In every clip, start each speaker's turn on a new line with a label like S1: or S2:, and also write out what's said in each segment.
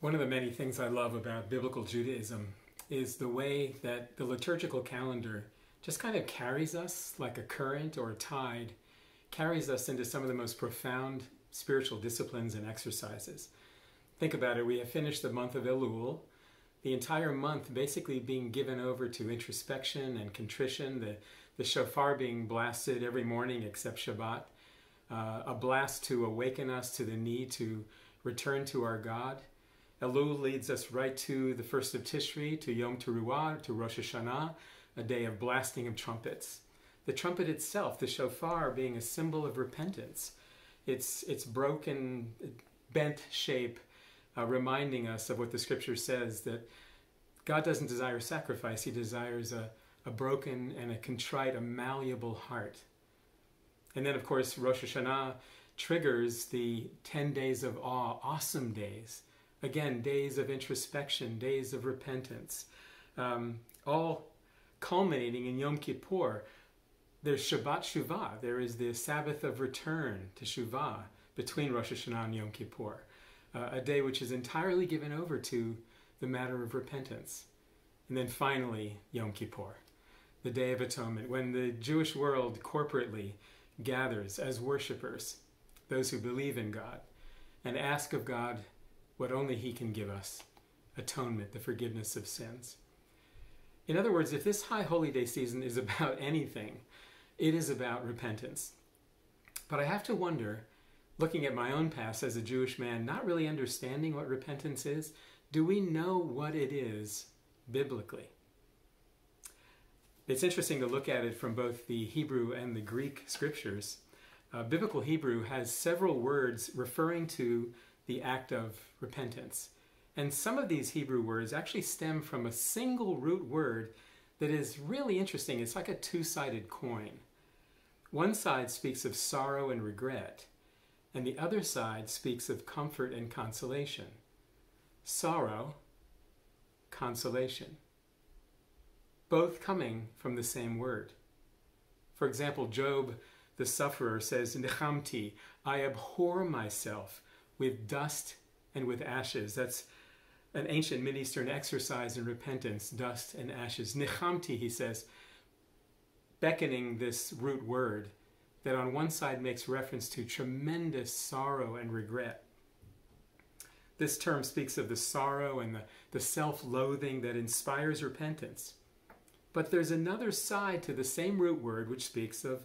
S1: One of the many things I love about biblical Judaism is the way that the liturgical calendar just kind of carries us like a current or a tide, carries us into some of the most profound spiritual disciplines and exercises. Think about it, we have finished the month of Elul, the entire month basically being given over to introspection and contrition, the, the shofar being blasted every morning except Shabbat, uh, a blast to awaken us to the need to return to our God Elul leads us right to the first of Tishri, to Yom Teruah, to Rosh Hashanah, a day of blasting of trumpets. The trumpet itself, the shofar, being a symbol of repentance. Its, its broken, bent shape, uh, reminding us of what the scripture says that God doesn't desire sacrifice, He desires a, a broken and a contrite, a malleable heart. And then, of course, Rosh Hashanah triggers the 10 days of awe, awesome days Again, days of introspection, days of repentance, um, all culminating in Yom Kippur. There's Shabbat Shuvah. There is the Sabbath of return to Shuvah between Rosh Hashanah and Yom Kippur, uh, a day which is entirely given over to the matter of repentance. And then finally, Yom Kippur, the Day of Atonement, when the Jewish world corporately gathers as worshippers, those who believe in God, and ask of God what only He can give us atonement, the forgiveness of sins. In other words, if this High Holy Day season is about anything, it is about repentance. But I have to wonder, looking at my own past as a Jewish man, not really understanding what repentance is, do we know what it is biblically? It's interesting to look at it from both the Hebrew and the Greek scriptures. Uh, biblical Hebrew has several words referring to the act of repentance. And some of these Hebrew words actually stem from a single root word that is really interesting. It's like a two sided coin. One side speaks of sorrow and regret, and the other side speaks of comfort and consolation. Sorrow, consolation. Both coming from the same word. For example, Job the sufferer says, Nechamti, I abhor myself with dust and with ashes. That's an ancient Mideastern exercise in repentance, dust and ashes. Nechamti, he says, beckoning this root word that on one side makes reference to tremendous sorrow and regret. This term speaks of the sorrow and the, the self loathing that inspires repentance. But there's another side to the same root word which speaks of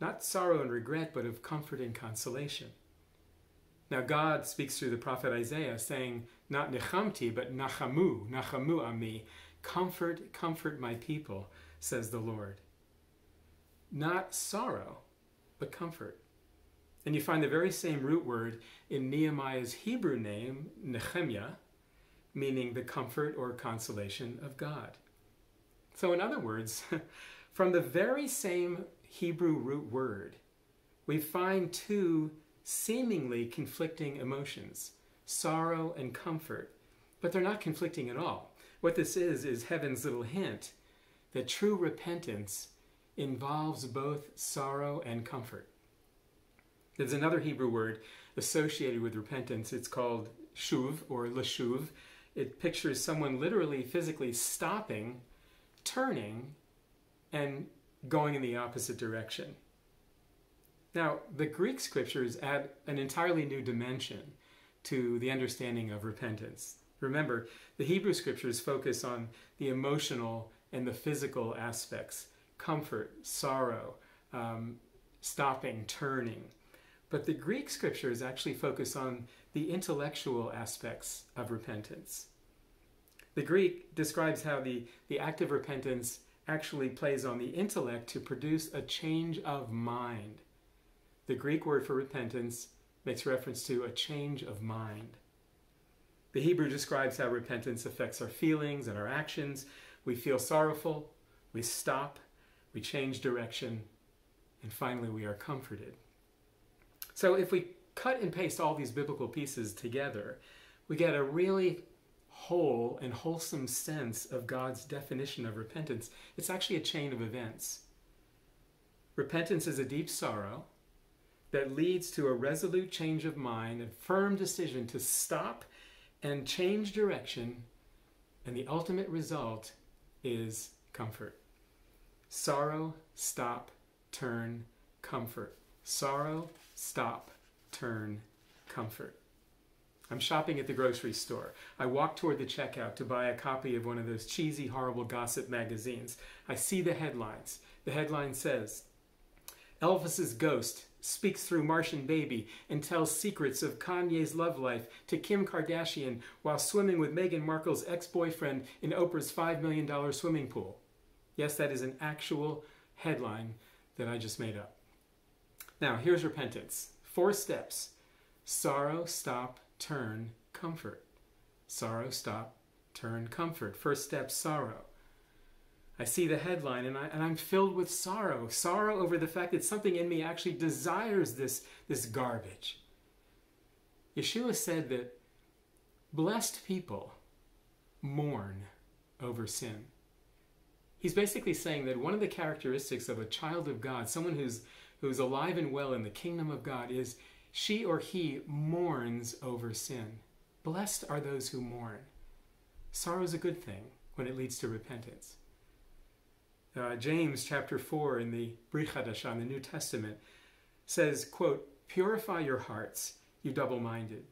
S1: not sorrow and regret, but of comfort and consolation. Now God speaks through the prophet Isaiah saying, not nechamti, but nachamu, nachamu ami, comfort, comfort my people, says the Lord. Not sorrow, but comfort. And you find the very same root word in Nehemiah's Hebrew name, Nehemiah, meaning the comfort or consolation of God. So, in other words, from the very same Hebrew root word, we find two seemingly conflicting emotions sorrow and comfort, but they're not conflicting at all. What this is, is heaven's little hint that true repentance involves both sorrow and comfort. There's another Hebrew word associated with repentance. It's called shuv or lashuv. It pictures someone literally, physically stopping, turning, and going in the opposite direction. Now, the Greek scriptures add an entirely new dimension to the understanding of repentance. Remember, the Hebrew scriptures focus on the emotional and the physical aspects comfort, sorrow, um, stopping, turning. But the Greek scriptures actually focus on the intellectual aspects of repentance. The Greek describes how the, the act of repentance actually plays on the intellect to produce a change of mind. The Greek word for repentance makes reference to a change of mind. The Hebrew describes how repentance affects our feelings and our actions. We feel sorrowful, we stop, we change direction, and finally we are comforted. So if we cut and paste all these biblical pieces together, we get a really whole and wholesome sense of God's definition of repentance. It's actually a chain of events. Repentance is a deep sorrow that leads to a resolute change of mind, a firm decision to stop and change direction, and the ultimate result is comfort. Sorrow, stop, turn, comfort. Sorrow, stop, turn, comfort. I'm shopping at the grocery store. I walk toward the checkout to buy a copy of one of those cheesy, horrible gossip magazines. I see the headlines. The headline says Elvis's ghost speaks through Martian Baby and tells secrets of Kanye's love life to Kim Kardashian while swimming with Meghan Markle's ex boyfriend in Oprah's $5 million swimming pool. Yes, that is an actual headline that I just made up. Now, here's repentance four steps sorrow, stop, turn, comfort. Sorrow, stop, turn, comfort. First step, sorrow. I see the headline and, I, and I'm filled with sorrow. Sorrow over the fact that something in me actually desires this, this garbage. Yeshua said that blessed people mourn over sin. He's basically saying that one of the characteristics of a child of God, someone who's, who's alive and well in the kingdom of God, is she or he mourns over sin. Blessed are those who mourn. Sorrow is a good thing when it leads to repentance. Uh, James chapter 4 in the Brit on the New Testament, says, quote, Purify your hearts, you double-minded.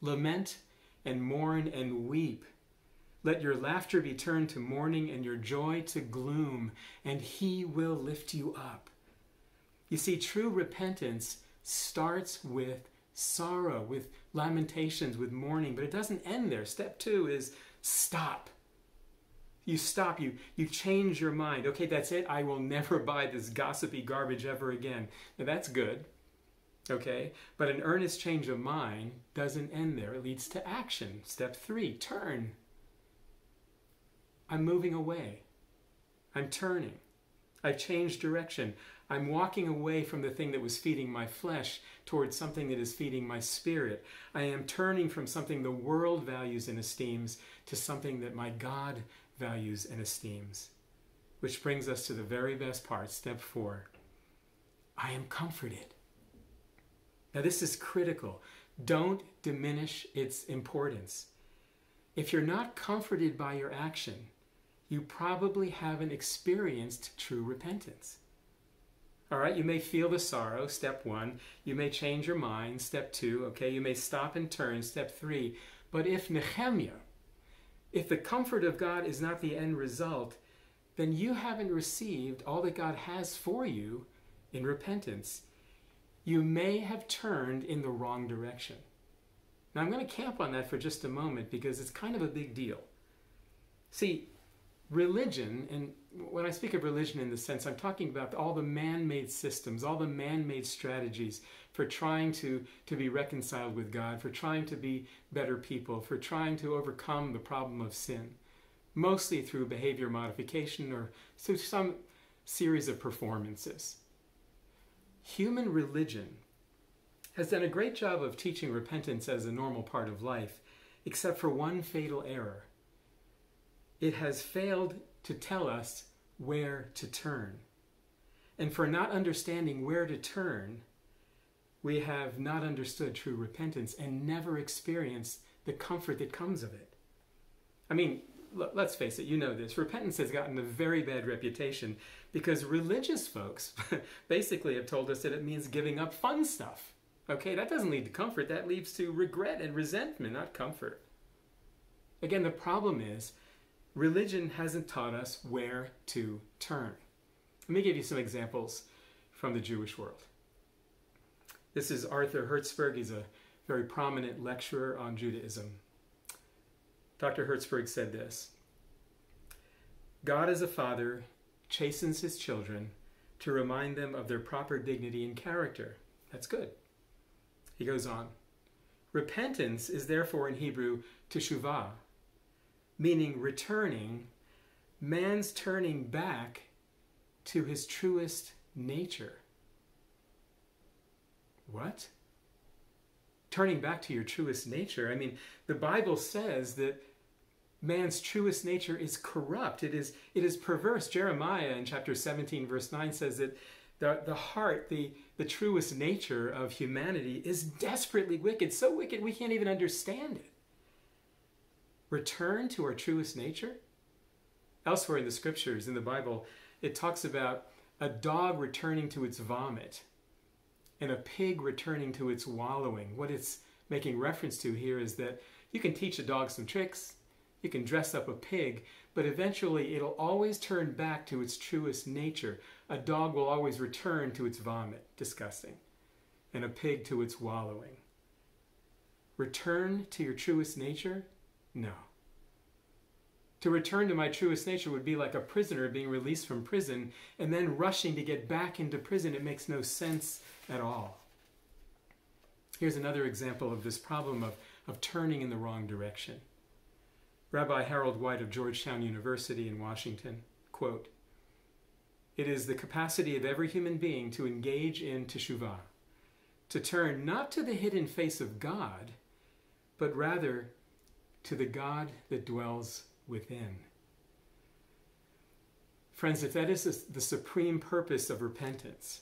S1: Lament and mourn and weep. Let your laughter be turned to mourning and your joy to gloom, and he will lift you up. You see, true repentance starts with sorrow, with lamentations, with mourning, but it doesn't end there. Step two is stop. You stop, you, you change your mind. Okay, that's it. I will never buy this gossipy garbage ever again. Now that's good. Okay, but an earnest change of mind doesn't end there. It leads to action. Step three turn. I'm moving away. I'm turning. I've changed direction. I'm walking away from the thing that was feeding my flesh towards something that is feeding my spirit. I am turning from something the world values and esteems to something that my God values and esteems. Which brings us to the very best part, step four. I am comforted. Now, this is critical. Don't diminish its importance. If you're not comforted by your action, you probably haven't experienced true repentance. All right, you may feel the sorrow, step one. You may change your mind, step two. Okay, you may stop and turn, step three. But if Nehemiah, if the comfort of God is not the end result, then you haven't received all that God has for you in repentance. You may have turned in the wrong direction. Now, I'm going to camp on that for just a moment because it's kind of a big deal. See, religion, and when I speak of religion in the sense, I'm talking about all the man made systems, all the man made strategies for trying to, to be reconciled with God, for trying to be better people, for trying to overcome the problem of sin, mostly through behavior modification or through some series of performances. Human religion has done a great job of teaching repentance as a normal part of life, except for one fatal error it has failed to tell us where to turn. And for not understanding where to turn, we have not understood true repentance and never experienced the comfort that comes of it. I mean, let's face it, you know this. Repentance has gotten a very bad reputation because religious folks basically have told us that it means giving up fun stuff. Okay, that doesn't lead to comfort, that leads to regret and resentment, not comfort. Again, the problem is religion hasn't taught us where to turn. Let me give you some examples from the Jewish world. This is Arthur Hertzberg. He's a very prominent lecturer on Judaism. Dr. Hertzberg said this God as a father chastens his children to remind them of their proper dignity and character. That's good. He goes on Repentance is therefore in Hebrew teshuvah, meaning returning, man's turning back to his truest nature. What? Turning back to your truest nature. I mean, the Bible says that man's truest nature is corrupt. It is, it is perverse. Jeremiah in chapter 17, verse 9 says that the, the heart, the, the truest nature of humanity is desperately wicked. So wicked we can't even understand it. Return to our truest nature? Elsewhere in the scriptures, in the Bible, it talks about a dog returning to its vomit and a pig returning to its wallowing. What it's making reference to here is that you can teach a dog some tricks, you can dress up a pig, but eventually it'll always turn back to its truest nature. A dog will always return to its vomit, disgusting, and a pig to its wallowing. Return to your truest nature? No. To return to my truest nature would be like a prisoner being released from prison and then rushing to get back into prison. It makes no sense at all. Here's another example of this problem of, of turning in the wrong direction. Rabbi Harold White of Georgetown University in Washington, quote, It is the capacity of every human being to engage in teshuvah, to turn not to the hidden face of God, but rather to the God that dwells within. Friends, if that is the supreme purpose of repentance,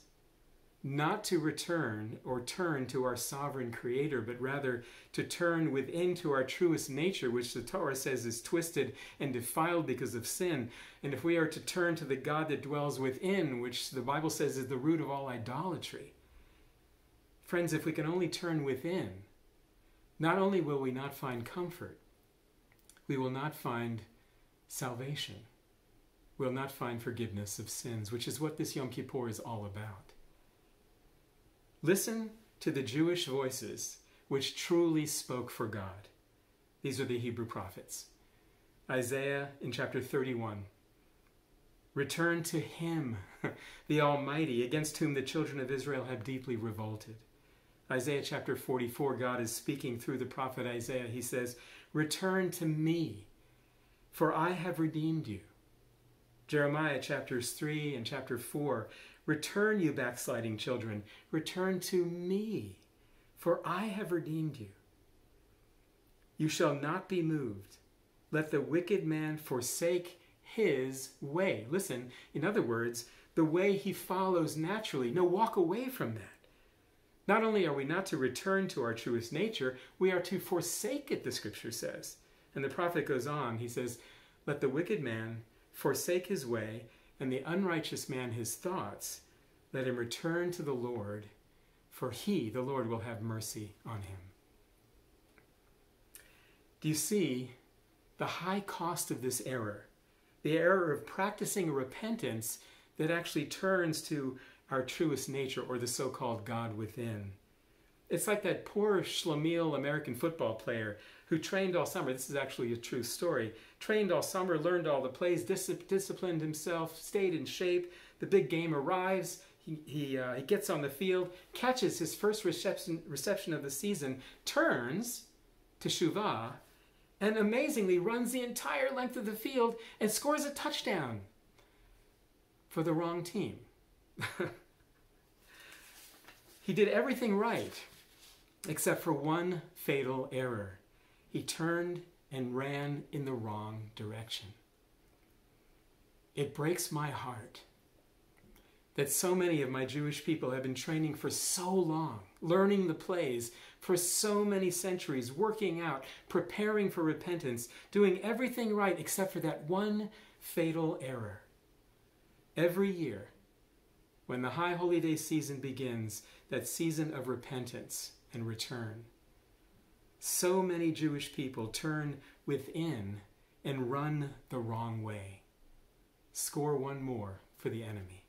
S1: not to return or turn to our sovereign creator, but rather to turn within to our truest nature, which the Torah says is twisted and defiled because of sin. And if we are to turn to the God that dwells within, which the Bible says is the root of all idolatry, friends, if we can only turn within, not only will we not find comfort, we will not find salvation. We'll not find forgiveness of sins, which is what this Yom Kippur is all about. Listen to the Jewish voices which truly spoke for God. These are the Hebrew prophets. Isaiah in chapter 31. Return to him, the Almighty, against whom the children of Israel have deeply revolted. Isaiah chapter 44, God is speaking through the prophet Isaiah. He says, Return to me, for I have redeemed you. Jeremiah chapters 3 and chapter 4 Return, you backsliding children, return to me, for I have redeemed you. You shall not be moved. Let the wicked man forsake his way. Listen, in other words, the way he follows naturally. No, walk away from that. Not only are we not to return to our truest nature, we are to forsake it, the scripture says. And the prophet goes on, he says, Let the wicked man forsake his way, and the unrighteous man his thoughts. Let him return to the Lord, for he, the Lord, will have mercy on him. Do you see the high cost of this error? The error of practicing repentance that actually turns to our truest nature or the so called God within. It's like that poor Schlemiel American football player who trained all summer. This is actually a true story. Trained all summer, learned all the plays, dis- disciplined himself, stayed in shape. The big game arrives. He, he, uh, he gets on the field, catches his first reception, reception of the season, turns to Shuvah, and amazingly runs the entire length of the field and scores a touchdown for the wrong team. he did everything right except for one fatal error. He turned and ran in the wrong direction. It breaks my heart that so many of my Jewish people have been training for so long, learning the plays for so many centuries, working out, preparing for repentance, doing everything right except for that one fatal error. Every year, when the High Holy Day season begins, that season of repentance and return, so many Jewish people turn within and run the wrong way. Score one more for the enemy.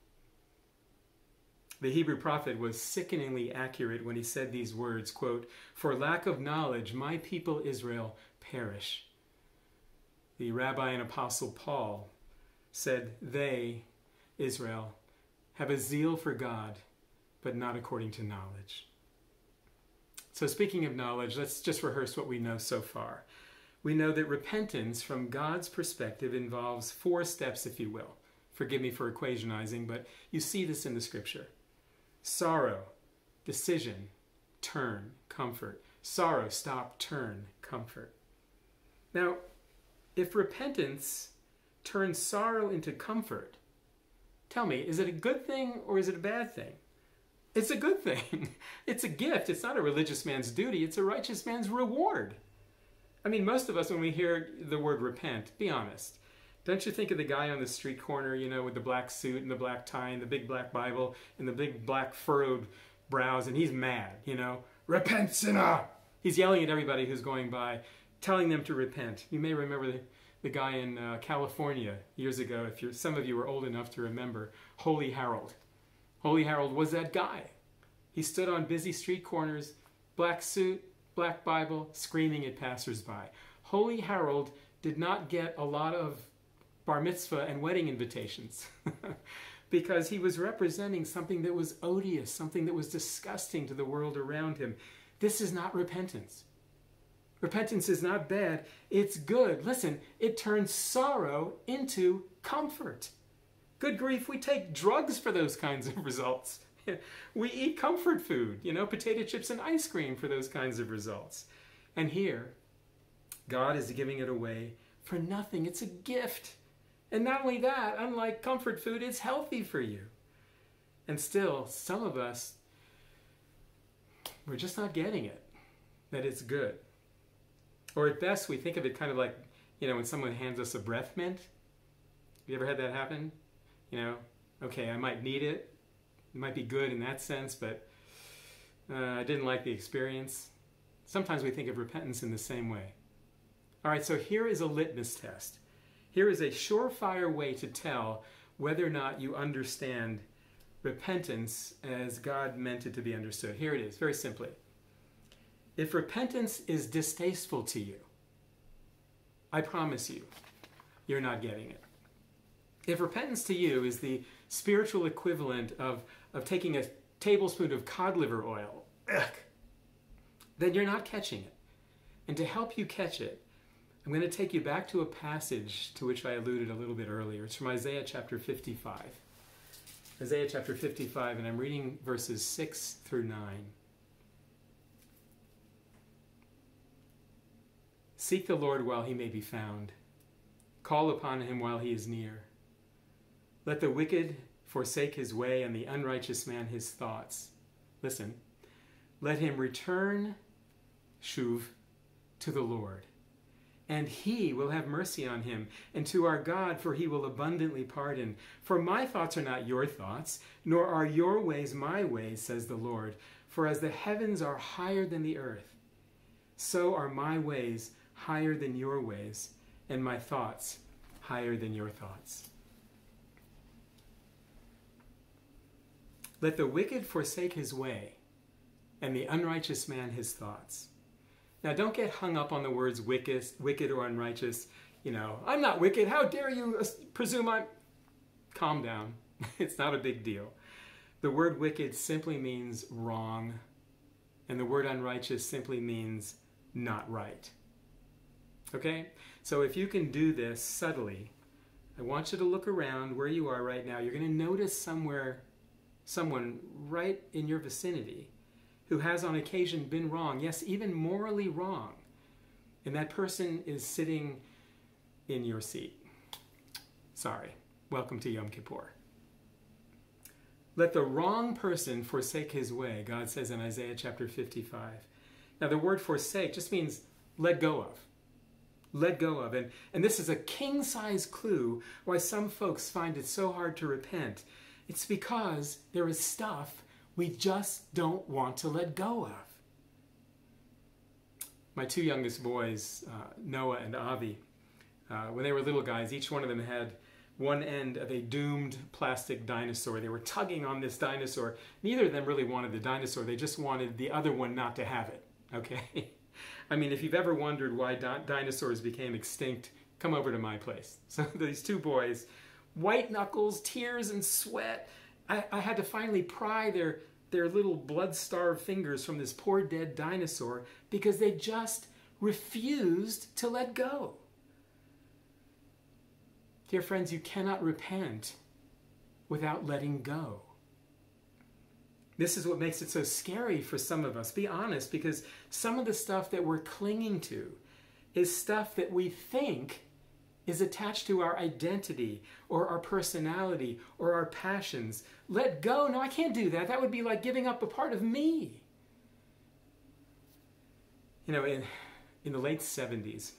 S1: The Hebrew prophet was sickeningly accurate when he said these words, quote, "For lack of knowledge my people Israel perish." The rabbi and apostle Paul said, "They, Israel, have a zeal for God, but not according to knowledge." So speaking of knowledge, let's just rehearse what we know so far. We know that repentance from God's perspective involves four steps, if you will. Forgive me for equationizing, but you see this in the scripture sorrow, decision, turn, comfort. Sorrow, stop, turn, comfort. Now, if repentance turns sorrow into comfort, tell me, is it a good thing or is it a bad thing? It's a good thing. It's a gift. It's not a religious man's duty, it's a righteous man's reward. I mean, most of us, when we hear the word repent, be honest. Don't you think of the guy on the street corner, you know, with the black suit and the black tie and the big black Bible and the big black furrowed brows, and he's mad, you know? Repent, sinner! He's yelling at everybody who's going by, telling them to repent. You may remember the, the guy in uh, California years ago, if you're, some of you are old enough to remember, Holy Harold. Holy Harold was that guy. He stood on busy street corners, black suit, black Bible, screaming at passersby. Holy Harold did not get a lot of bar mitzvah and wedding invitations because he was representing something that was odious, something that was disgusting to the world around him. This is not repentance. Repentance is not bad, it's good. Listen, it turns sorrow into comfort. Good grief, we take drugs for those kinds of results. we eat comfort food, you know, potato chips and ice cream for those kinds of results. And here, God is giving it away for nothing. It's a gift. And not only that, unlike comfort food, it's healthy for you. And still, some of us, we're just not getting it, that it's good. Or at best, we think of it kind of like, you know, when someone hands us a breath mint. Have you ever had that happen? You know, okay, I might need it. It might be good in that sense, but uh, I didn't like the experience. Sometimes we think of repentance in the same way. All right, so here is a litmus test. Here is a surefire way to tell whether or not you understand repentance as God meant it to be understood. Here it is, very simply. If repentance is distasteful to you, I promise you, you're not getting it. If repentance to you is the spiritual equivalent of, of taking a tablespoon of cod liver oil, ugh, then you're not catching it. And to help you catch it, I'm going to take you back to a passage to which I alluded a little bit earlier. It's from Isaiah chapter 55. Isaiah chapter 55, and I'm reading verses 6 through 9. Seek the Lord while he may be found, call upon him while he is near. Let the wicked forsake his way and the unrighteous man his thoughts. Listen, let him return, shuv, to the Lord and he will have mercy on him, and to our God, for he will abundantly pardon. For my thoughts are not your thoughts, nor are your ways my ways, says the Lord. For as the heavens are higher than the earth, so are my ways higher than your ways, and my thoughts higher than your thoughts. Let the wicked forsake his way, and the unrighteous man his thoughts. Now, don't get hung up on the words wicked, wicked or unrighteous. You know, I'm not wicked. How dare you presume I'm. Calm down. it's not a big deal. The word wicked simply means wrong, and the word unrighteous simply means not right. Okay? So if you can do this subtly, I want you to look around where you are right now. You're going to notice somewhere, someone right in your vicinity who has on occasion been wrong, yes, even morally wrong, and that person is sitting in your seat. Sorry. Welcome to Yom Kippur. Let the wrong person forsake his way, God says in Isaiah chapter 55. Now, the word forsake just means let go of. Let go of. And, and this is a king size clue why some folks find it so hard to repent. It's because there is stuff we just don't want to let go of. My two youngest boys, uh, Noah and Avi, uh, when they were little guys, each one of them had one end of a doomed plastic dinosaur. They were tugging on this dinosaur. Neither of them really wanted the dinosaur, they just wanted the other one not to have it. Okay? I mean, if you've ever wondered why di dinosaurs became extinct, come over to my place. So these two boys, white knuckles, tears, and sweat, I, I had to finally pry their, their little blood-starved fingers from this poor dead dinosaur because they just refused to let go. Dear friends, you cannot repent without letting go. This is what makes it so scary for some of us. Be honest, because some of the stuff that we're clinging to is stuff that we think is attached to our identity or our personality or our passions. Let go. No, I can't do that. That would be like giving up a part of me. You know, in, in the late 70s,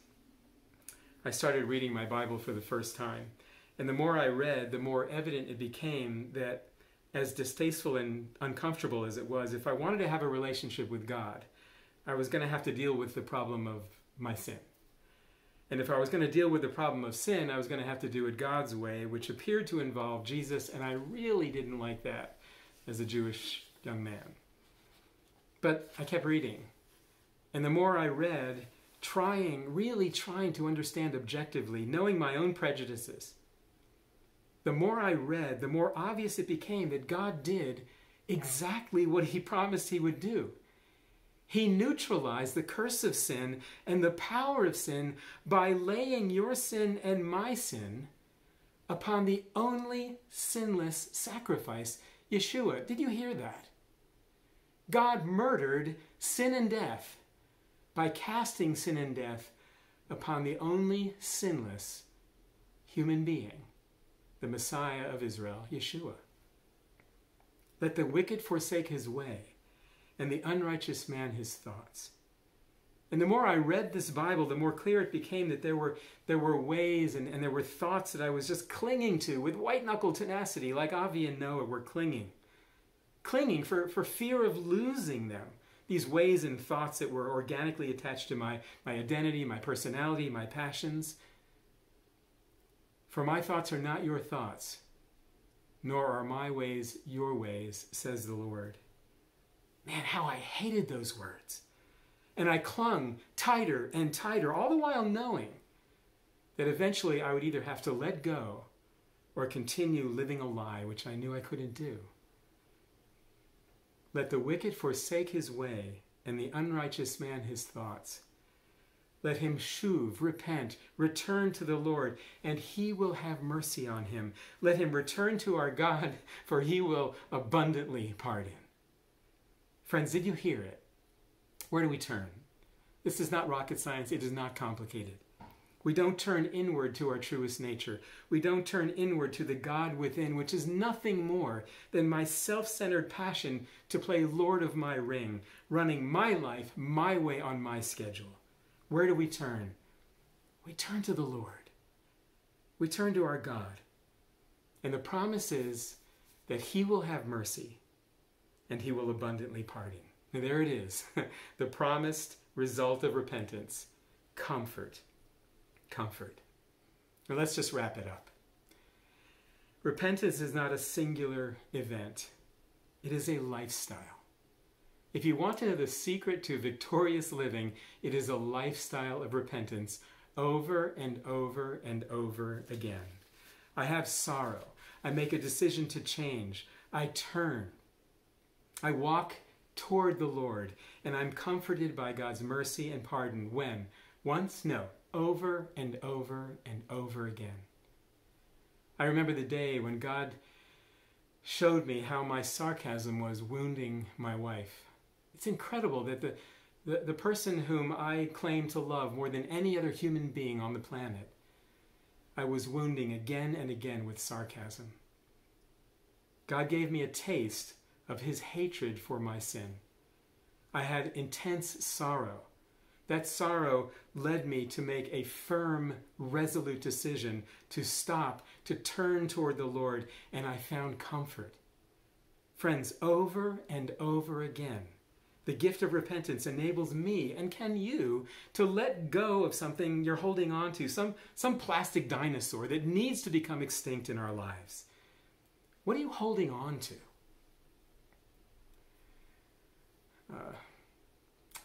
S1: I started reading my Bible for the first time. And the more I read, the more evident it became that, as distasteful and uncomfortable as it was, if I wanted to have a relationship with God, I was going to have to deal with the problem of my sin. And if I was going to deal with the problem of sin, I was going to have to do it God's way, which appeared to involve Jesus, and I really didn't like that as a Jewish young man. But I kept reading. And the more I read, trying, really trying to understand objectively, knowing my own prejudices, the more I read, the more obvious it became that God did exactly what he promised he would do. He neutralized the curse of sin and the power of sin by laying your sin and my sin upon the only sinless sacrifice, Yeshua. Did you hear that? God murdered sin and death by casting sin and death upon the only sinless human being, the Messiah of Israel, Yeshua. Let the wicked forsake his way and the unrighteous man his thoughts. And the more I read this Bible, the more clear it became that there were, there were ways and, and there were thoughts that I was just clinging to with white knuckle tenacity, like Avi and Noah were clinging. Clinging for, for fear of losing them. These ways and thoughts that were organically attached to my, my identity, my personality, my passions. For my thoughts are not your thoughts, nor are my ways your ways, says the Lord. Man, how I hated those words. And I clung tighter and tighter, all the while knowing that eventually I would either have to let go or continue living a lie, which I knew I couldn't do. Let the wicked forsake his way, and the unrighteous man his thoughts. Let him shuv, repent, return to the Lord, and he will have mercy on him. Let him return to our God, for he will abundantly pardon. Friends, did you hear it? Where do we turn? This is not rocket science, it is not complicated. We don't turn inward to our truest nature. We don't turn inward to the God within, which is nothing more than my self centered passion to play Lord of my ring, running my life my way on my schedule. Where do we turn? We turn to the Lord. We turn to our God. And the promise is that He will have mercy and he will abundantly pardon. And there it is, the promised result of repentance comfort. Comfort. Now let's just wrap it up. Repentance is not a singular event, it is a lifestyle. If you want to know the secret to victorious living, it is a lifestyle of repentance over and over and over again. I have sorrow. I make a decision to change. I turn. I walk toward the Lord, and I'm comforted by God's mercy and pardon when? Once? No, over and over and over again. I remember the day when God showed me how my sarcasm was wounding my wife. It's incredible that the, the, the person whom I claim to love more than any other human being on the planet, I was wounding again and again with sarcasm. God gave me a taste of his hatred for my sin. I had intense sorrow. That sorrow led me to make a firm, resolute decision to stop, to turn toward the Lord, and I found comfort. Friends, over and over again, the gift of repentance enables me, and can you, to let go of something you're holding on to, some, some plastic dinosaur that needs to become extinct in our lives. What are you holding on to? Uh,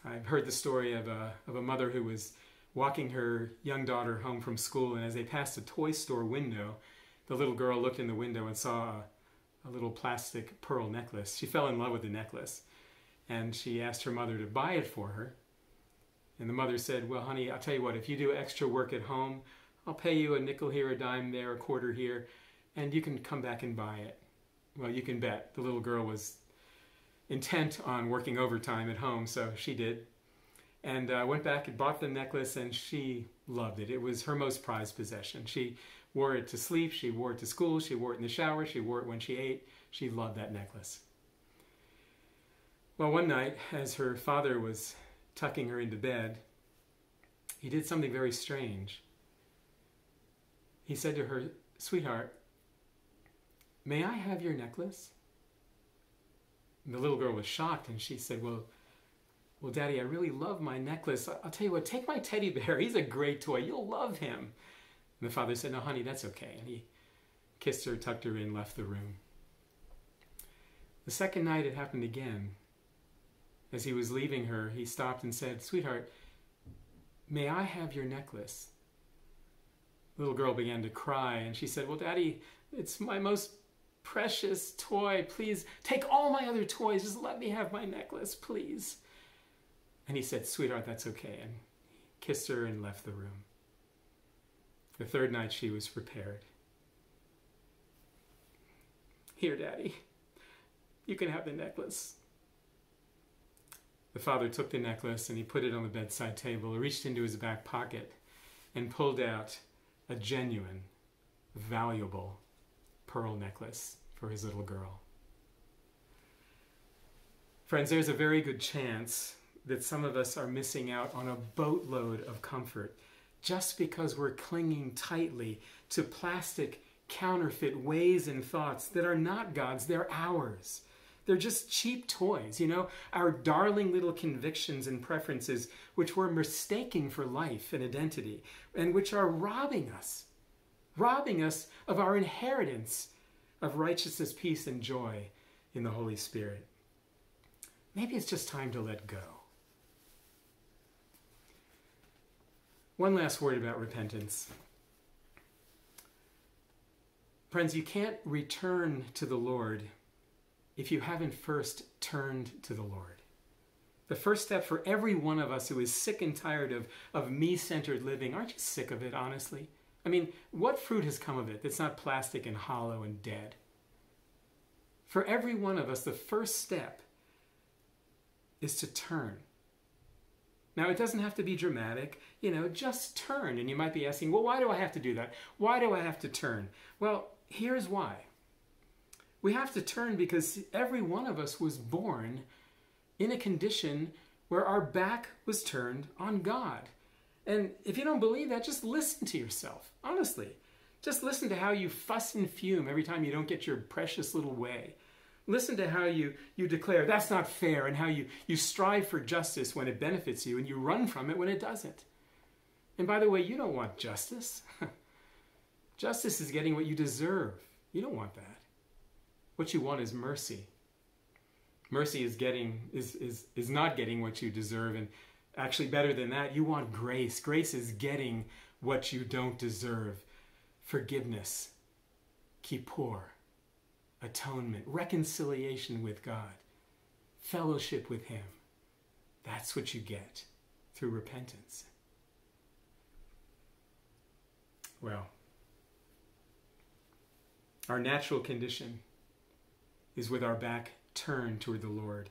S1: I've heard the story of a, of a mother who was walking her young daughter home from school, and as they passed a toy store window, the little girl looked in the window and saw a, a little plastic pearl necklace. She fell in love with the necklace, and she asked her mother to buy it for her. And the mother said, Well, honey, I'll tell you what, if you do extra work at home, I'll pay you a nickel here, a dime there, a quarter here, and you can come back and buy it. Well, you can bet the little girl was intent on working overtime at home, so she did. And uh, went back and bought the necklace, and she loved it. It was her most prized possession. She wore it to sleep, she wore it to school, she wore it in the shower, she wore it when she ate. She loved that necklace. Well, one night, as her father was tucking her into bed, he did something very strange. He said to her, Sweetheart, may I have your necklace? And the little girl was shocked and she said, Well, well, Daddy, I really love my necklace. I'll tell you what, take my teddy bear. He's a great toy. You'll love him. And the father said, No, honey, that's okay. And he kissed her, tucked her in, left the room. The second night it happened again. As he was leaving her, he stopped and said, Sweetheart, may I have your necklace? The little girl began to cry and she said, Well, Daddy, it's my most precious toy. Please take all my other toys. Just let me have my necklace, please. And he said, Sweetheart, that's okay. And kissed her and left the room. The third night she was prepared. Here, Daddy, you can have the necklace. The father took the necklace and he put it on the bedside table, reached into his back pocket, and pulled out a genuine, valuable pearl necklace for his little girl. Friends, there's a very good chance that some of us are missing out on a boatload of comfort just because we're clinging tightly to plastic counterfeit ways and thoughts that are not God's, they're ours. They're just cheap toys, you know, our darling little convictions and preferences, which we're mistaking for life and identity, and which are robbing us, robbing us of our inheritance of righteousness, peace, and joy in the Holy Spirit. Maybe it's just time to let go. One last word about repentance. Friends, you can't return to the Lord if you haven't first turned to the Lord. The first step for every one of us who is sick and tired of, of me centered living, aren't you sick of it, honestly? I mean, what fruit has come of it that's not plastic and hollow and dead? For every one of us, the first step is to turn. Now, it doesn't have to be dramatic, you know, just turn. And you might be asking, well, why do I have to do that? Why do I have to turn? Well, here's why. We have to turn because every one of us was born in a condition where our back was turned on God. And if you don't believe that, just listen to yourself, honestly. Just listen to how you fuss and fume every time you don't get your precious little way. Listen to how you, you declare that's not fair and how you, you strive for justice when it benefits you and you run from it when it doesn't. And by the way, you don't want justice. justice is getting what you deserve. You don't want that. What you want is mercy. Mercy is getting is, is, is not getting what you deserve. And actually better than that, you want grace. Grace is getting what you don't deserve. Forgiveness. Kippur atonement, reconciliation with God, fellowship with Him. That's what you get through repentance. Well, our natural condition is with our back turned toward the Lord.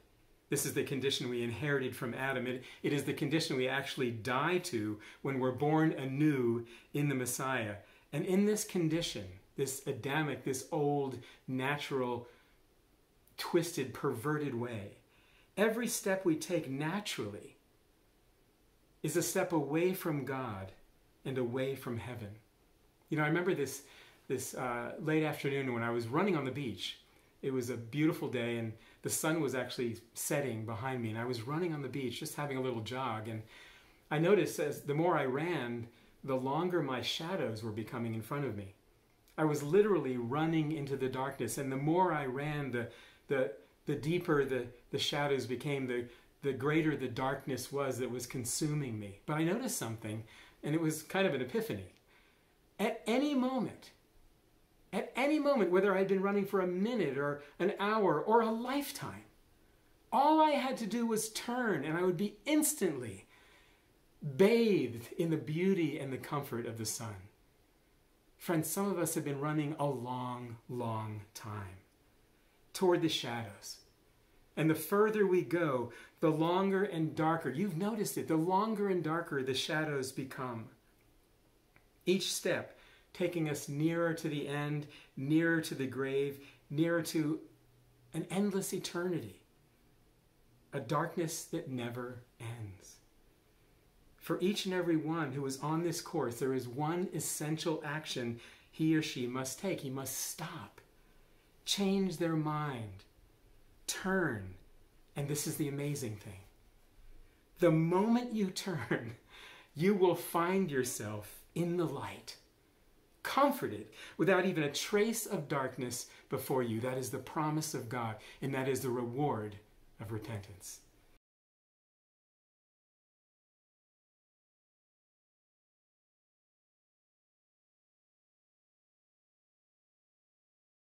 S1: This is the condition we inherited from Adam. It, it is the condition we actually die to when we're born anew in the Messiah. And in this condition, this Adamic, this old, natural, twisted, perverted way. Every step we take naturally is a step away from God and away from heaven. You know, I remember this this uh, late afternoon when I was running on the beach. It was a beautiful day, and the sun was actually setting behind me, and I was running on the beach, just having a little jog. And I noticed as the more I ran, the longer my shadows were becoming in front of me. I was literally running into the darkness, and the more I ran, the the the deeper the, the shadows became, the the greater the darkness was that was consuming me. But I noticed something, and it was kind of an epiphany. At any moment, at any moment, whether I'd been running for a minute or an hour or a lifetime, all I had to do was turn, and I would be instantly bathed in the beauty and the comfort of the sun. Friends, some of us have been running a long, long time toward the shadows. And the further we go, the longer and darker, you've noticed it, the longer and darker the shadows become. Each step taking us nearer to the end, nearer to the grave, nearer to an endless eternity, a darkness that never ends. For each and every one who is on this course, there is one essential action he or she must take. He must stop, change their mind, turn. And this is the amazing thing. The moment you turn, you will find yourself in the light, comforted without even a trace of darkness before you. That is the promise of God, and that is the reward of repentance.